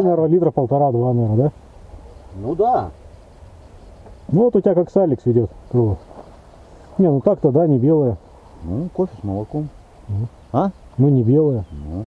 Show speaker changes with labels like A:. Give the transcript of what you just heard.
A: Ты, наверное, литра полтора-два, наверное, да?
B: Ну да.
A: Ну вот у тебя как Саликс ведет крыло. Не, ну так-то, да, не белая.
B: Ну, кофе с молоком. А?
A: Ну не белая.
B: Ну.